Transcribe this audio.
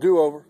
do over.